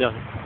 Ya.